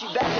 She back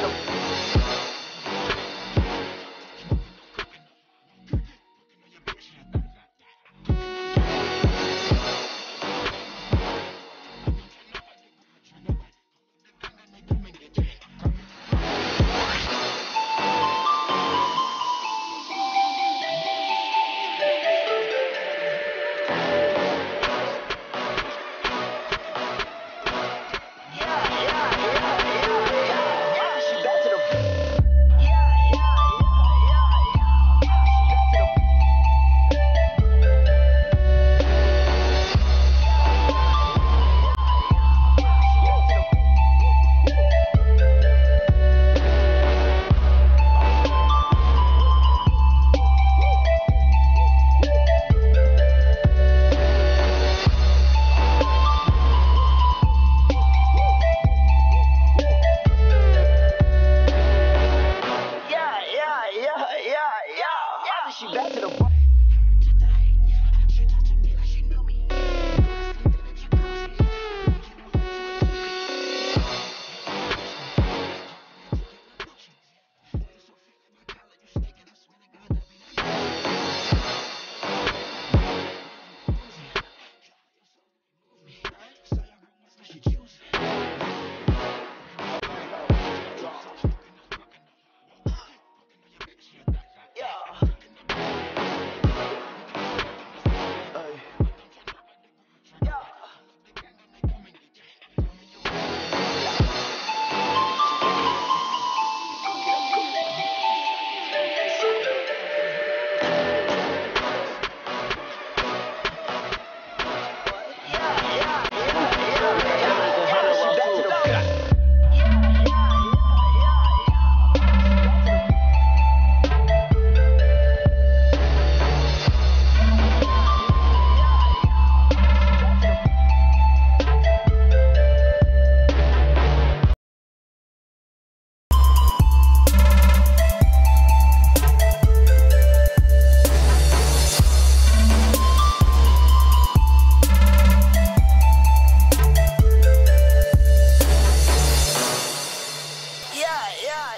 yeah.